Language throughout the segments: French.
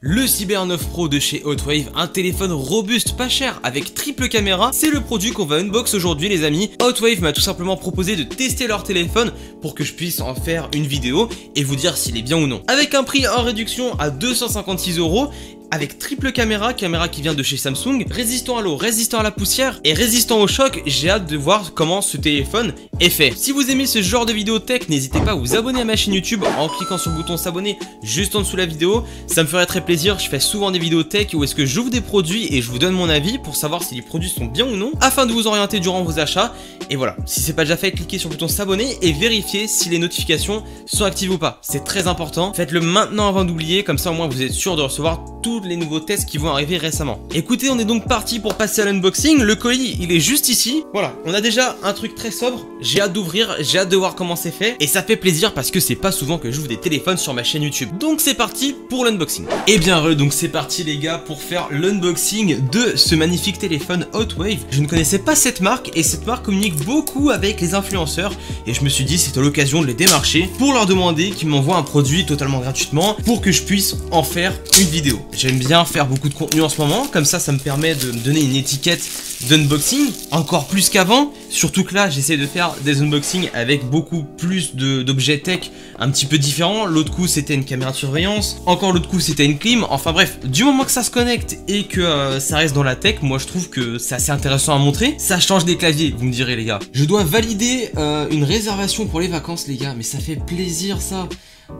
Le Cyber 9 Pro de chez Hotwave, un téléphone robuste, pas cher, avec triple caméra, c'est le produit qu'on va unbox aujourd'hui les amis. Hotwave m'a tout simplement proposé de tester leur téléphone pour que je puisse en faire une vidéo et vous dire s'il est bien ou non. Avec un prix en réduction à 256 euros avec triple caméra, caméra qui vient de chez Samsung, résistant à l'eau, résistant à la poussière et résistant au choc, j'ai hâte de voir comment ce téléphone est fait. Si vous aimez ce genre de vidéo tech, n'hésitez pas à vous abonner à ma chaîne YouTube en cliquant sur le bouton s'abonner juste en dessous de la vidéo, ça me ferait très plaisir, je fais souvent des vidéos tech où est-ce que j'ouvre des produits et je vous donne mon avis pour savoir si les produits sont bien ou non, afin de vous orienter durant vos achats, et voilà, si c'est pas déjà fait, cliquez sur le bouton s'abonner et vérifiez si les notifications sont actives ou pas, c'est très important, faites-le maintenant avant d'oublier, comme ça au moins vous êtes sûr de recevoir tout les nouveaux tests qui vont arriver récemment. Écoutez, on est donc parti pour passer à l'unboxing. Le colis, il est juste ici. Voilà, on a déjà un truc très sobre. J'ai hâte d'ouvrir, j'ai hâte de voir comment c'est fait. Et ça fait plaisir parce que c'est pas souvent que j'ouvre des téléphones sur ma chaîne YouTube. Donc c'est parti pour l'unboxing. Et eh bien donc c'est parti les gars pour faire l'unboxing de ce magnifique téléphone Hotwave. Je ne connaissais pas cette marque et cette marque communique beaucoup avec les influenceurs. Et je me suis dit c'était l'occasion de les démarcher pour leur demander qu'ils m'envoient un produit totalement gratuitement pour que je puisse en faire une vidéo. J'aime bien faire beaucoup de contenu en ce moment, comme ça ça me permet de me donner une étiquette d'unboxing, encore plus qu'avant, surtout que là j'essaie de faire des unboxings avec beaucoup plus d'objets tech un petit peu différents, l'autre coup c'était une caméra de surveillance, encore l'autre coup c'était une clim, enfin bref, du moment que ça se connecte et que euh, ça reste dans la tech, moi je trouve que c'est assez intéressant à montrer, ça change des claviers, vous me direz les gars. Je dois valider euh, une réservation pour les vacances les gars, mais ça fait plaisir ça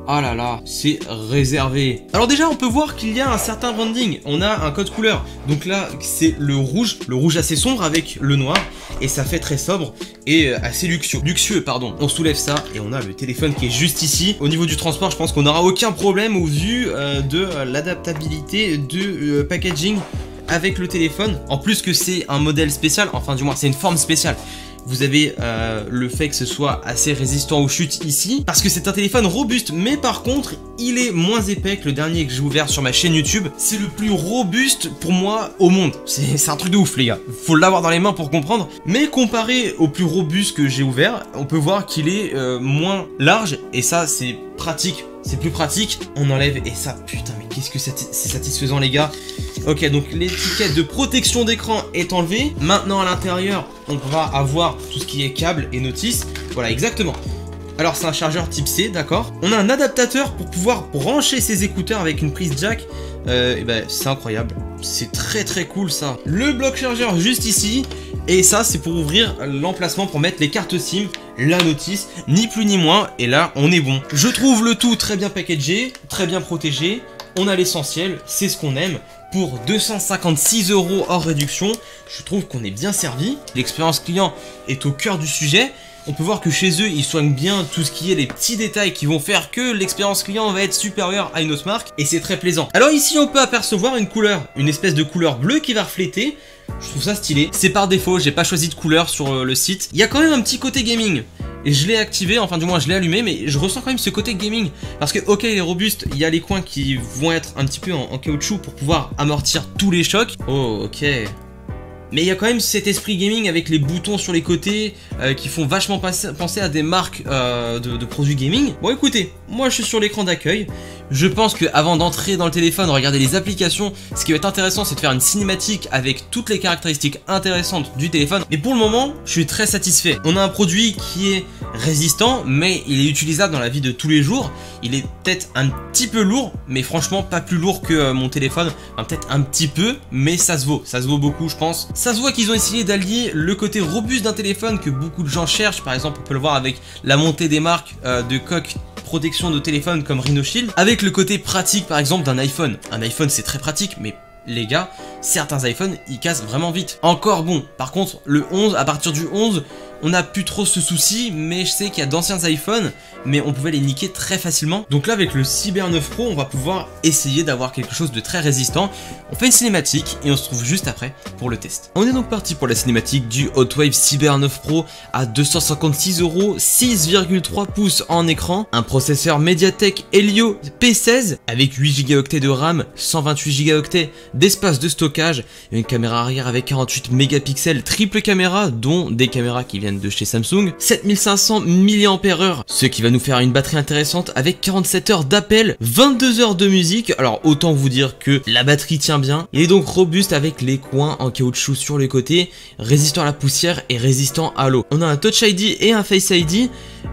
ah là là, c'est réservé. Alors déjà, on peut voir qu'il y a un certain branding. On a un code couleur. Donc là, c'est le rouge, le rouge assez sombre avec le noir. Et ça fait très sobre et euh, assez luxueux. Luxueux, pardon. On soulève ça et on a le téléphone qui est juste ici. Au niveau du transport, je pense qu'on n'aura aucun problème au vu euh, de euh, l'adaptabilité de packaging avec le téléphone. En plus que c'est un modèle spécial, enfin du moins c'est une forme spéciale. Vous avez euh, le fait que ce soit assez résistant aux chutes ici, parce que c'est un téléphone robuste, mais par contre, il est moins épais que le dernier que j'ai ouvert sur ma chaîne YouTube. C'est le plus robuste pour moi au monde. C'est un truc de ouf, les gars. Faut l'avoir dans les mains pour comprendre. Mais comparé au plus robuste que j'ai ouvert, on peut voir qu'il est euh, moins large, et ça, c'est pratique. C'est plus pratique. On enlève, et ça, putain, mais qu'est-ce que c'est satisfaisant, les gars. Ok, donc l'étiquette de protection d'écran est enlevée. Maintenant, à l'intérieur, on va avoir tout ce qui est câble et notice. Voilà, exactement. Alors, c'est un chargeur type C, d'accord On a un adaptateur pour pouvoir brancher ses écouteurs avec une prise jack. Euh, et ben, c'est incroyable. C'est très très cool ça. Le bloc chargeur juste ici. Et ça, c'est pour ouvrir l'emplacement pour mettre les cartes SIM, la notice, ni plus ni moins. Et là, on est bon. Je trouve le tout très bien packagé, très bien protégé. On a l'essentiel, c'est ce qu'on aime pour 256 euros hors réduction. Je trouve qu'on est bien servi. L'expérience client est au cœur du sujet. On peut voir que chez eux, ils soignent bien tout ce qui est les petits détails qui vont faire que l'expérience client va être supérieure à une autre marque et c'est très plaisant. Alors ici, on peut apercevoir une couleur, une espèce de couleur bleue qui va refléter. Je trouve ça stylé. C'est par défaut, j'ai pas choisi de couleur sur euh, le site. Il y a quand même un petit côté gaming. Et je l'ai activé, enfin du moins je l'ai allumé, mais je ressens quand même ce côté gaming. Parce que ok il est robuste, il y a les coins qui vont être un petit peu en, caoutchouc pour pouvoir amortir tous les chocs. Oh ok. Mais il y a quand même cet esprit gaming avec les boutons sur les côtés euh, qui font vachement penser à des marques euh, de, de, produits gaming. Bon écoutez, moi je suis sur l'écran d'accueil. Je pense que avant d'entrer dans le téléphone, regarder les applications, ce qui va être intéressant, c'est de faire une cinématique avec toutes les caractéristiques intéressantes du téléphone. Mais pour le moment, je suis très satisfait. On a un produit qui est résistant, mais il est utilisable dans la vie de tous les jours. Il est peut-être un petit peu lourd, mais franchement pas plus lourd que euh, mon téléphone. Enfin, peut-être un petit peu, mais ça se vaut. Ça se vaut beaucoup, je pense. Ça se voit qu'ils ont essayé d'allier le côté robuste d'un téléphone que beaucoup de gens cherchent. Par exemple, on peut le voir avec la montée des marques euh, de coque protection de téléphone comme Rhino Shield, avec le côté pratique par exemple d'un iPhone. Un iPhone c'est très pratique, mais les gars, certains iPhones, ils cassent vraiment vite. Encore bon, par contre, le 11, à partir du 11, on n'a plus trop ce souci, mais je sais qu'il y a d'anciens iPhones, mais on pouvait les niquer très facilement. Donc là, avec le Cyber 9 Pro, on va pouvoir essayer d'avoir quelque chose de très résistant. On fait une cinématique et on se trouve juste après pour le test. On est donc parti pour la cinématique du Hotwave Cyber 9 Pro à 256 euros, 6,3 pouces en écran, un processeur Mediatek Helio P16 avec 8 Go de RAM, 128 Go d'espace de stockage, une caméra arrière avec 48 mégapixels, triple caméra, dont des caméras qui viennent de chez Samsung, 7500 mAh, ce qui va nous faire une batterie intéressante avec 47 heures d'appel, 22 heures de musique. Alors autant vous dire que la batterie tient bien. Il est donc robuste avec les coins en caoutchouc sur les côtés, résistant à la poussière et résistant à l'eau. On a un Touch ID et un Face ID,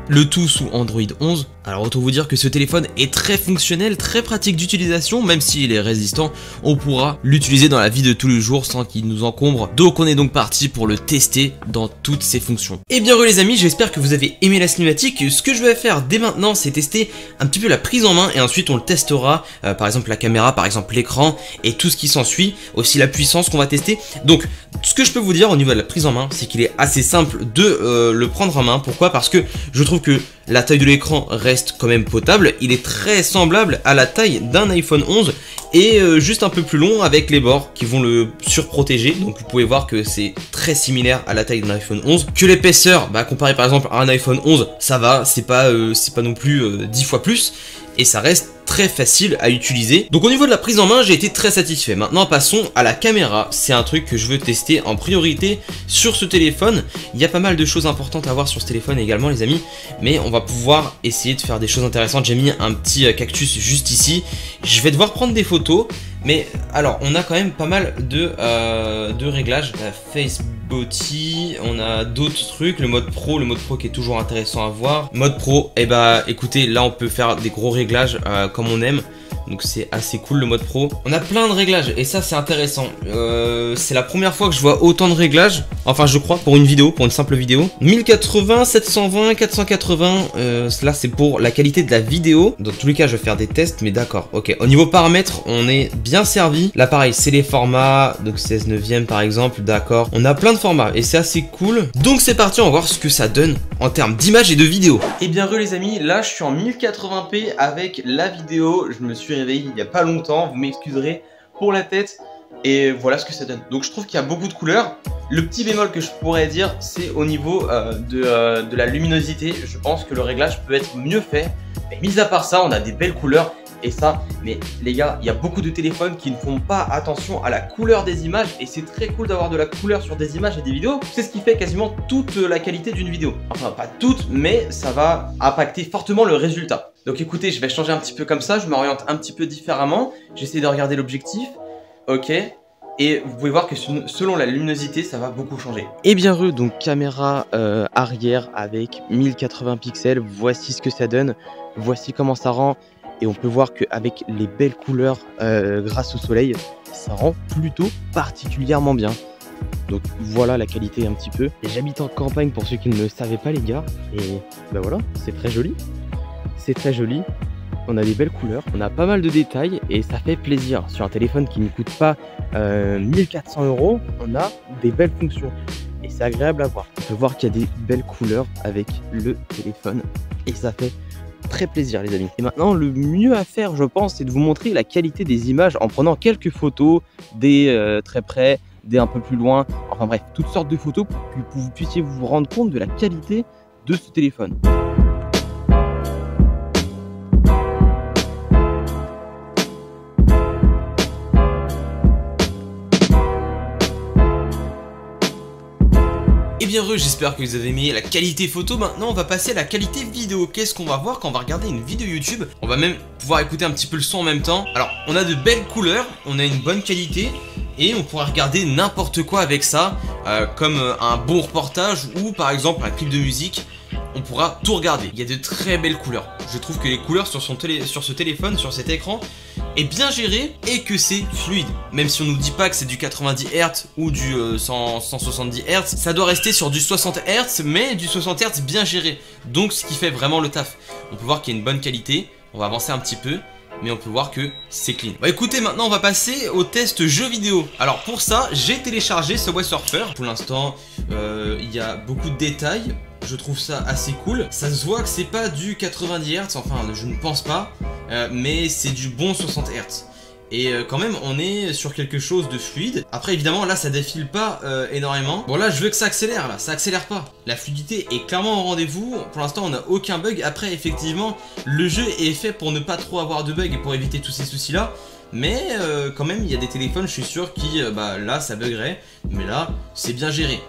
le tout sous Android 11. Alors autant vous dire que ce téléphone est très fonctionnel, très pratique d'utilisation, même s'il est résistant, on pourra l'utiliser dans la vie de tous les jours sans qu'il nous encombre. Donc on est donc parti pour le tester dans toutes ses fonctions. Et bien les amis, j'espère que vous avez aimé la cinématique. Ce que je vais faire dès maintenant, c'est tester un petit peu la prise en main et ensuite on le testera, euh, par exemple la caméra, par exemple l'écran et tout ce qui s'ensuit, aussi la puissance qu'on va tester. Donc ce que je peux vous dire au niveau de la prise en main, c'est qu'il est assez simple de euh, le prendre en main. Pourquoi? Parce que je trouve que la taille de l'écran reste quand même potable, il est très semblable à la taille d'un iPhone 11 et euh, juste un peu plus long avec les bords qui vont le surprotéger. Donc vous pouvez voir que c'est très similaire à la taille d'un iPhone 11. Que l'épaisseur, bah, comparé par exemple à un iPhone 11, ça va, c'est pas, euh, pas non plus 10 fois plus et ça reste très facile à utiliser. Donc au niveau de la prise en main, j'ai été très satisfait. Maintenant, passons à la caméra. C'est un truc que je veux tester en priorité sur ce téléphone. Il y a pas mal de choses importantes à voir sur ce téléphone également, les amis. Mais on va pouvoir essayer de faire des choses intéressantes. J'ai mis un petit euh, cactus juste ici. Je vais devoir prendre des photos. Mais alors, on a quand même pas mal de, euh, réglages. La face body, on a d'autres trucs. Le mode pro, le mode pro qui est toujours intéressant à voir. Mode pro, et eh bah écoutez, là on peut faire des gros réglages euh, comme on aime. Donc c'est assez cool le mode pro. On a plein de réglages et ça c'est intéressant. Euh, c'est la première fois que je vois autant de réglages. Enfin je crois pour une vidéo, pour une simple vidéo. 1080, 720, 480. Euh, là c'est pour la qualité de la vidéo. Dans tous les cas je vais faire des tests mais d'accord. Ok. Au niveau paramètres on est bien servi. Là pareil c'est les formats. Donc 16 neuvième par exemple. D'accord. On a plein de formats et c'est assez cool. Donc c'est parti on va voir ce que ça donne en termes d'image et de vidéo. Et bien re les amis là je suis en 1080p avec la vidéo. Je me réveillé il n'y a pas longtemps, vous m'excuserez pour la tête. Et voilà ce que ça donne. Donc je trouve qu'il y a beaucoup de couleurs. Le petit bémol que je pourrais dire, c'est au niveau euh, de, euh, de, la luminosité. Je pense que le réglage peut être mieux fait. Mais mis à part ça, on a des belles couleurs. Et ça, mais les gars, il y a beaucoup de téléphones qui ne font pas attention à la couleur des images. Et c'est très cool d'avoir de la couleur sur des images et des vidéos. C'est ce qui fait quasiment toute la qualité d'une vidéo. Enfin, pas toute, mais ça va impacter fortement le résultat. Donc écoutez, je vais changer un petit peu comme ça, je m'oriente un petit peu différemment. J'essaie de regarder l'objectif. Ok. Et vous pouvez voir que selon la luminosité, ça va beaucoup changer. Et bien heureux, donc caméra euh, arrière avec 1080 pixels, voici ce que ça donne. Voici comment ça rend. Et on peut voir qu'avec les belles couleurs euh, grâce au soleil, ça rend plutôt particulièrement bien. Donc voilà la qualité un petit peu. J'habite en campagne pour ceux qui ne le savaient pas les gars. Et ben voilà, c'est très joli c'est très joli. On a des belles couleurs, on a pas mal de détails et ça fait plaisir. Sur un téléphone qui ne coûte pas 1400 euh, euros, on a des belles fonctions et c'est agréable à voir. On peut voir qu'il y a des belles couleurs avec le téléphone et ça fait très plaisir les amis. Et maintenant le mieux à faire je pense c'est de vous montrer la qualité des images en prenant quelques photos, des euh, très près, des un peu plus loin, enfin bref, toutes sortes de photos pour que vous puissiez vous rendre compte de la qualité de ce téléphone. Et bien heureux, j'espère que vous avez aimé la qualité photo. Maintenant, on va passer à la qualité vidéo. Qu'est-ce qu'on va voir quand on va regarder une vidéo YouTube? On va même pouvoir écouter un petit peu le son en même temps. Alors, on a de belles couleurs, on a une bonne qualité et on pourra regarder n'importe quoi avec ça, euh, comme euh, un bon reportage ou par exemple un clip de musique on pourra tout regarder. Il y a de très belles couleurs. Je trouve que les couleurs sur, son télé, sur ce téléphone, sur cet écran, est bien géré et que c'est fluide. Même si on nous dit pas que c'est du 90 Hz ou du 170 euh, Hz, ça doit rester sur du 60 Hz, mais du 60 Hz bien géré. Donc ce qui fait vraiment le taf. On peut voir qu'il y a une bonne qualité. On va avancer un petit peu mais on peut voir que c'est clean. Bah écoutez, maintenant on va passer au test jeu vidéo. Alors pour ça, j'ai téléchargé Subway Surfer. Pour l'instant, euh, il y a beaucoup de détails je trouve ça assez cool. Ça se voit que c'est pas du 90 Hz, enfin je ne pense pas, euh, mais c'est du bon 60 Hz. Et euh, quand même, on est sur quelque chose de fluide. Après, évidemment, là, ça défile pas euh, énormément. Bon, là, je veux que ça accélère, là. Ça accélère pas. La fluidité est clairement au rendez-vous. Pour l'instant, on n'a aucun bug. Après, effectivement, le jeu est fait pour ne pas trop avoir de bugs et pour éviter tous ces soucis-là. Mais quand même, il y a des téléphones, je suis sûr, qui, bah, là, ça buggerait. Mais là, c'est bien géré.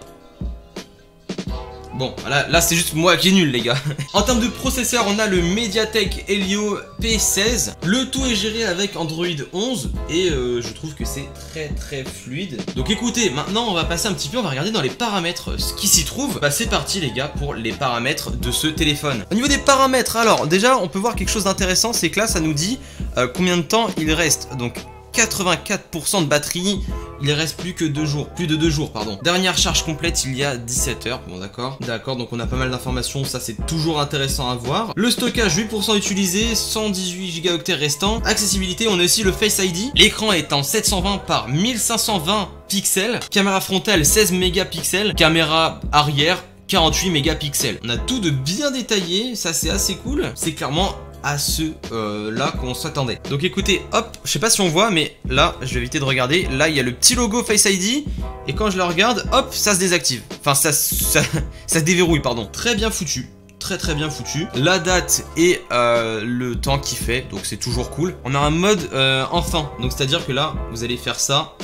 Bon, là, c'est juste moi qui est nul les gars. en termes de processeur, on a le Mediatek Helio P16. Le tout est géré avec Android 11 et euh, je trouve que c'est très très fluide. Donc écoutez, maintenant on va passer un petit peu, on va regarder dans les paramètres ce qui s'y trouve. Bah c'est parti les gars pour les paramètres de ce téléphone. Au niveau des paramètres, alors déjà on peut voir quelque chose d'intéressant, c'est que là ça nous dit euh, combien de temps il reste. Donc 84% de batterie, il reste plus que 2 jours, plus de 2 jours pardon. Dernière charge complète il y a 17 heures, bon d'accord, d'accord donc on a pas mal d'informations, ça c'est toujours intéressant à voir. Le stockage 8% utilisé, 118 Go restants. Accessibilité, on a aussi le Face ID, l'écran est en 720 par 1520 pixels, caméra frontale 16 mégapixels, caméra arrière 48 mégapixels. On a tout de bien détaillé, ça c'est assez cool. C'est clairement à ce euh, là qu'on s'attendait. Donc écoutez, hop, je sais pas si on voit, mais là, je vais éviter de regarder. Là, il y a le petit logo Face ID, et quand je le regarde, hop, ça se désactive. Enfin, ça, ça, ça se déverrouille, pardon. Très bien foutu très très bien foutu. La date et euh, le temps qu'il fait, donc c'est toujours cool. On a un mode euh, enfant, donc c'est à dire que là, vous allez faire ça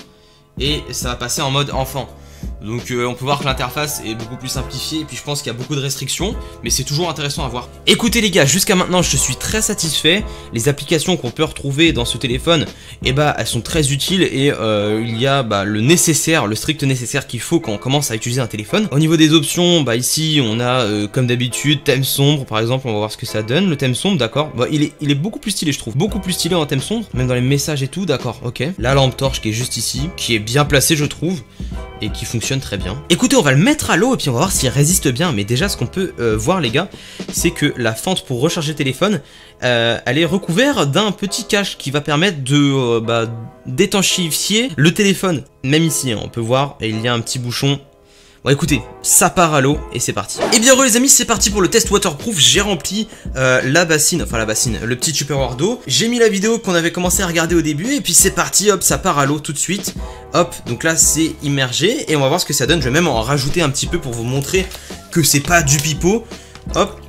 et ça va passer en mode enfant. Donc euh, on peut voir que l'interface est beaucoup plus simplifiée et puis je pense qu'il y a beaucoup de restrictions, mais c'est toujours intéressant à voir. Écoutez les gars, jusqu'à maintenant je suis très satisfait. Les applications qu'on peut retrouver dans ce téléphone, eh bah elles sont très utiles et euh, il y a bah, le nécessaire, le strict nécessaire qu'il faut quand on commence à utiliser un téléphone. Au niveau des options, bah ici on a euh, comme d'habitude thème sombre par exemple, on va voir ce que ça donne. Le thème sombre, d'accord, bah, il, est, il est beaucoup plus stylé je trouve, beaucoup plus stylé en thème sombre, même dans les messages et tout, d'accord, ok. La lampe torche qui est juste ici, qui est bien placée je trouve et qui fonctionne très bien. Écoutez, on va le mettre à l'eau et puis on va voir s'il résiste bien. Mais déjà, ce qu'on peut euh, voir, les gars, c'est que la fente pour recharger le téléphone, euh, elle est recouverte d'un petit cache qui va permettre de euh, bah, d'étanchéifier le téléphone. Même ici, hein, on peut voir, il y a un petit bouchon Bon écoutez, ça part à l'eau et c'est parti. Et eh bien heureux les amis, c'est parti pour le test waterproof. J'ai rempli euh, la bassine, enfin la bassine, le petit tupperware d'eau. J'ai mis la vidéo qu'on avait commencé à regarder au début et puis c'est parti, hop, ça part à l'eau tout de suite. Hop, donc là c'est immergé et on va voir ce que ça donne. Je vais même en rajouter un petit peu pour vous montrer que c'est pas du pipeau. Hop,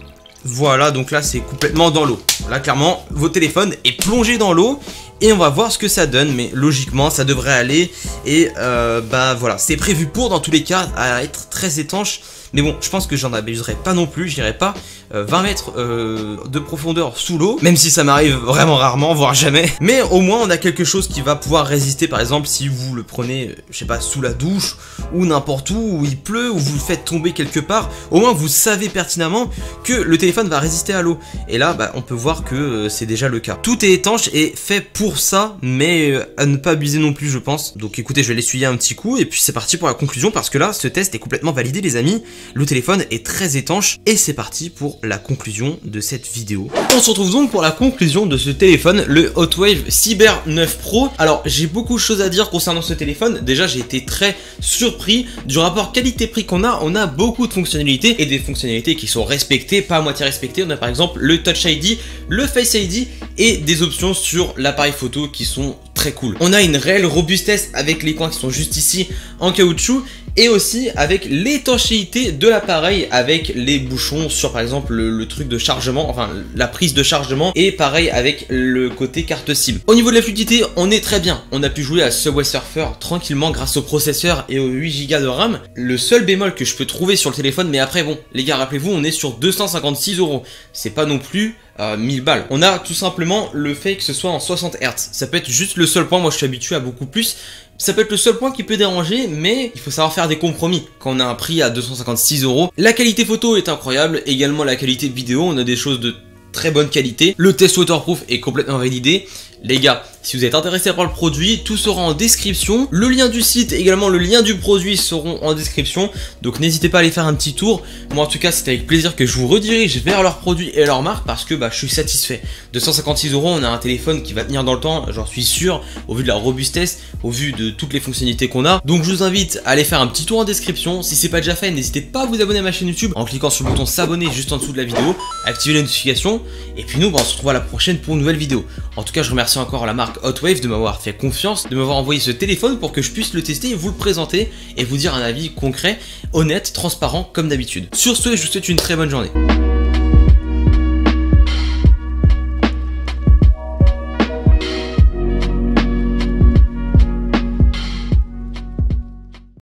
voilà, donc là c'est complètement dans l'eau. Là clairement, votre téléphone est plongé dans l'eau et on va voir ce que ça donne mais logiquement ça devrait aller. Et euh, bah voilà. C'est prévu pour dans tous les cas à être très étanche. Mais bon, je pense que j'en abuserai pas non plus, je dirais pas 20 euh, mètres euh, de profondeur sous l'eau, même si ça m'arrive vraiment rarement, voire jamais. Mais au moins on a quelque chose qui va pouvoir résister, par exemple si vous le prenez, euh, je sais pas, sous la douche, ou n'importe où, où il pleut, ou vous le faites tomber quelque part, au moins vous savez pertinemment que le téléphone va résister à l'eau. Et là, bah, on peut voir que c'est déjà le cas. Tout est étanche et fait pour ça, mais à ne pas abuser non plus, je pense. Donc écoutez, je vais l'essuyer un petit coup, et puis c'est parti pour la conclusion, parce que là, ce test est complètement validé, les amis. Le téléphone est très étanche et c'est parti pour la conclusion de cette vidéo. On se retrouve donc pour la conclusion de ce téléphone, le Hotwave Cyber 9 Pro. Alors j'ai beaucoup de choses à dire concernant ce téléphone. Déjà j'ai été très surpris du rapport qualité-prix qu'on a. On a beaucoup de fonctionnalités et des fonctionnalités qui sont respectées, pas à moitié respectées. On a par exemple le Touch ID, le Face ID et des options sur l'appareil photo qui sont très cool. On a une réelle robustesse avec les coins qui sont juste ici en caoutchouc et aussi avec l'étanchéité de l'appareil avec les bouchons sur par exemple le, truc de chargement, enfin la prise de chargement et pareil avec le côté carte SIM. Au niveau de la fluidité, on est très bien. On a pu jouer à Subway Surfer tranquillement grâce au processeur et aux 8 Go de RAM. Le seul bémol que je peux trouver sur le téléphone, mais après bon, les gars, rappelez-vous, on est sur 256 euros. C'est pas non plus 1000 euh, balles. On a tout simplement le fait que ce soit en 60 Hz. Ça peut être juste le seul point, moi je suis habitué à beaucoup plus. Ça peut être le seul point qui peut déranger, mais il faut savoir faire des compromis quand on a un prix à 256 euros. La qualité photo est incroyable, également la qualité vidéo, on a des choses de très bonne qualité. Le test waterproof est complètement validé. Les gars, si vous êtes intéressé par le produit, tout sera en description. Le lien du site, également le lien du produit seront en description. Donc n'hésitez pas à aller faire un petit tour. Moi en tout cas, c'est avec plaisir que je vous redirige vers leurs produits et leurs marques parce que bah, je suis satisfait. 256 euros, on a un téléphone qui va tenir dans le temps, j'en suis sûr, au vu de la robustesse, au vu de toutes les fonctionnalités qu'on a. Donc je vous invite à aller faire un petit tour en description. Si c'est pas déjà fait, n'hésitez pas à vous abonner à ma chaîne YouTube en cliquant sur le bouton s'abonner juste en dessous de la vidéo, activer les notifications. Et puis nous, bah, on se retrouve à la prochaine pour une nouvelle vidéo. En tout cas, je encore la marque Hotwave de m'avoir fait confiance, de m'avoir envoyé ce téléphone pour que je puisse le tester vous le présenter et vous dire un avis concret, honnête, transparent comme d'habitude. Sur ce, je vous souhaite une très bonne journée.